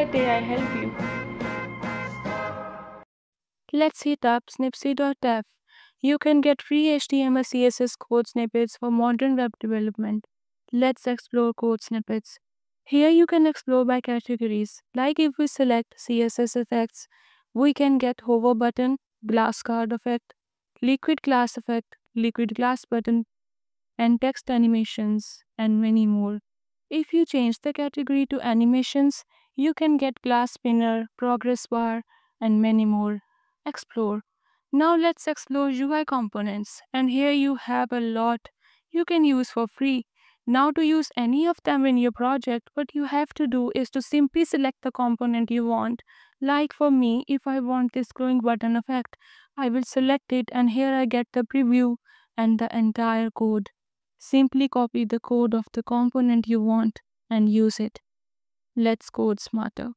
let AI help you. Let's hit up Snipzy.dev. You can get free HTML CSS code snippets for modern web development. Let's explore code snippets. Here you can explore by categories. Like if we select CSS effects, we can get hover button, glass card effect, liquid glass effect, liquid glass button, and text animations, and many more. If you change the category to animations, you can get glass spinner, progress bar, and many more. Explore. Now let's explore UI components. And here you have a lot you can use for free. Now to use any of them in your project, what you have to do is to simply select the component you want. Like for me, if I want this glowing button effect, I will select it and here I get the preview and the entire code. Simply copy the code of the component you want and use it. Let's code smarter.